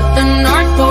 at the North Pole